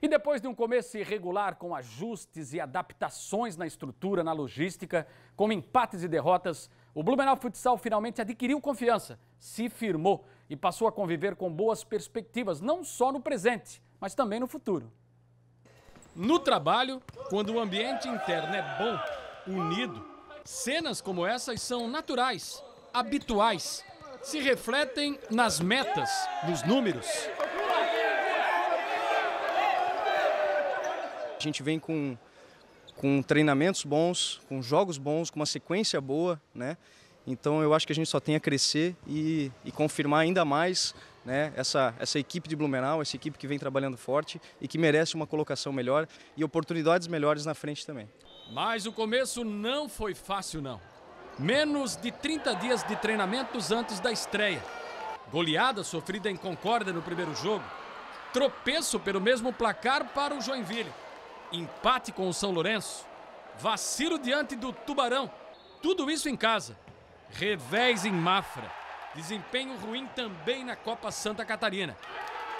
E depois de um começo irregular com ajustes e adaptações na estrutura, na logística, com empates e derrotas, o Blumenau Futsal finalmente adquiriu confiança, se firmou e passou a conviver com boas perspectivas, não só no presente, mas também no futuro. No trabalho, quando o ambiente interno é bom, unido, cenas como essas são naturais, habituais, se refletem nas metas, nos números. A gente vem com, com treinamentos bons, com jogos bons, com uma sequência boa, né? Então eu acho que a gente só tem a crescer e, e confirmar ainda mais né, essa, essa equipe de Blumenau, essa equipe que vem trabalhando forte e que merece uma colocação melhor e oportunidades melhores na frente também. Mas o começo não foi fácil não. Menos de 30 dias de treinamentos antes da estreia. Goleada sofrida em Concórdia no primeiro jogo. Tropeço pelo mesmo placar para o Joinville empate com o São Lourenço, vacilo diante do Tubarão, tudo isso em casa. Revés em Mafra, desempenho ruim também na Copa Santa Catarina.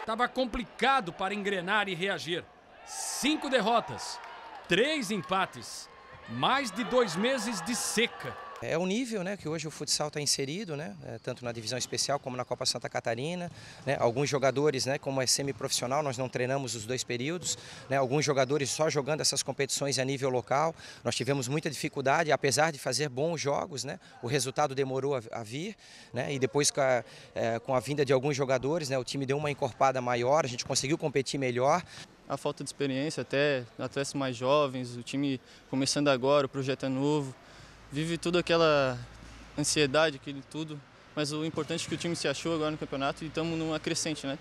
Estava complicado para engrenar e reagir. Cinco derrotas, três empates, mais de dois meses de seca. É o nível né, que hoje o futsal está inserido, né, é, tanto na divisão especial como na Copa Santa Catarina. Né, alguns jogadores, né, como é semiprofissional, nós não treinamos os dois períodos. Né, alguns jogadores só jogando essas competições a nível local. Nós tivemos muita dificuldade, apesar de fazer bons jogos, né, o resultado demorou a, a vir. Né, e depois, com a, é, com a vinda de alguns jogadores, né, o time deu uma encorpada maior, a gente conseguiu competir melhor a falta de experiência, até atletas mais jovens, o time começando agora, o projeto é novo vive toda aquela ansiedade, aquele tudo. Mas o importante é que o time se achou agora no campeonato e estamos numa crescente, né?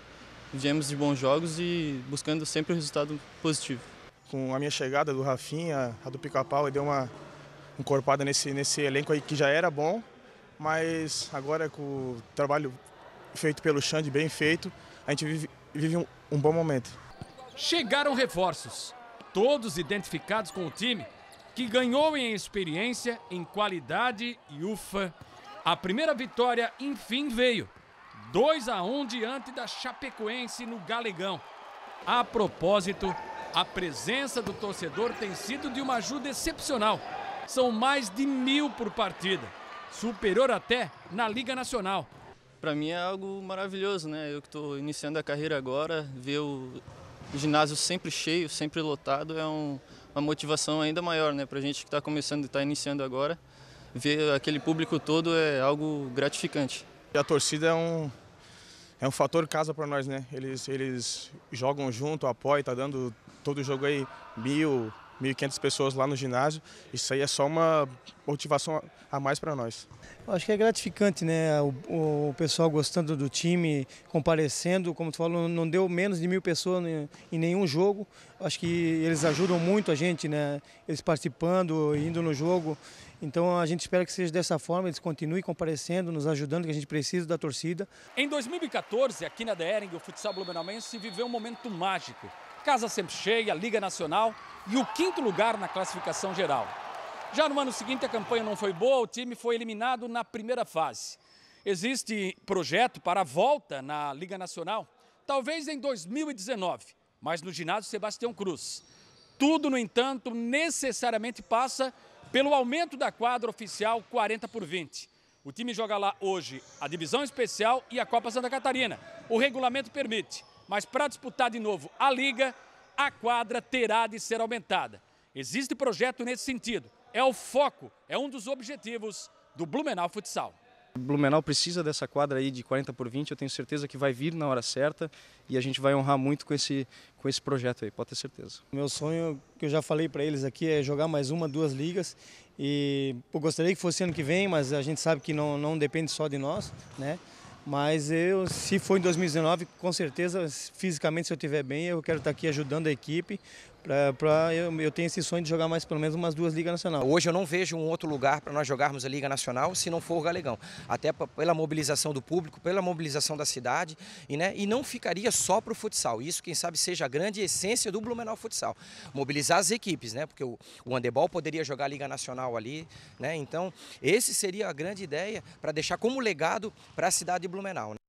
Viemos de bons jogos e buscando sempre o um resultado positivo. Com a minha chegada do Rafinha, a do Pica-Pau, deu uma encorpada nesse, nesse elenco aí que já era bom, mas agora com o trabalho feito pelo Xande, bem feito, a gente vive, vive um, um bom momento. Chegaram reforços, todos identificados com o time que ganhou em experiência, em qualidade e ufa. A primeira vitória, enfim, veio. 2 a 1 diante da Chapecoense no Galegão. A propósito, a presença do torcedor tem sido de uma ajuda excepcional. São mais de mil por partida, superior até na Liga Nacional. Para mim é algo maravilhoso, né? Eu que estou iniciando a carreira agora, ver o ginásio sempre cheio, sempre lotado, é um, motivação ainda maior, né? Para a gente que está começando, está iniciando agora, ver aquele público todo é algo gratificante. A torcida é um é um fator casa para nós, né? Eles eles jogam junto, apoiam, tá dando todo jogo aí mil 1.500 pessoas lá no ginásio. Isso aí é só uma motivação a mais para nós. Eu acho que é gratificante, né? O, o, pessoal gostando do time, comparecendo, como tu falou, não deu menos de mil pessoas em nenhum jogo. Acho que eles ajudam muito a gente, né? Eles participando, indo no jogo. Então a gente espera que seja dessa forma, eles continuem comparecendo, nos ajudando, que a gente precisa da torcida. Em 2014, aqui na Dering, o futsal blumenauense viveu um momento mágico casa sempre cheia, Liga Nacional e o quinto lugar na classificação geral. Já no ano seguinte a campanha não foi boa, o time foi eliminado na primeira fase. Existe projeto para a volta na Liga Nacional, talvez em 2019, mas no ginásio Sebastião Cruz. Tudo, no entanto, necessariamente passa pelo aumento da quadra oficial 40 por 20. O time joga lá hoje a divisão especial e a Copa Santa Catarina. O regulamento permite mas para disputar de novo a Liga, a quadra terá de ser aumentada. Existe projeto nesse sentido. É o foco, é um dos objetivos do Blumenau Futsal. O Blumenau precisa dessa quadra aí de 40 por 20, eu tenho certeza que vai vir na hora certa e a gente vai honrar muito com esse, com esse projeto aí, pode ter certeza. Meu sonho, que eu já falei para eles aqui, é jogar mais uma, duas ligas e eu gostaria que fosse ano que vem, mas a gente sabe que não, não depende só de nós, né? Mas eu, se for em 2019, com certeza, fisicamente, se eu estiver bem, eu quero estar aqui ajudando a equipe. Pra, pra eu, eu tenho esse sonho de jogar mais pelo menos umas duas Ligas Nacional. Hoje eu não vejo um outro lugar para nós jogarmos a Liga Nacional se não for o Galegão. Até pela mobilização do público, pela mobilização da cidade. E, né, e não ficaria só para o futsal. Isso, quem sabe, seja a grande essência do Blumenau Futsal. Mobilizar as equipes, né? Porque o, o handebol poderia jogar a Liga Nacional ali. Né? Então, esse seria a grande ideia para deixar como legado para a cidade de Blumenau. Né?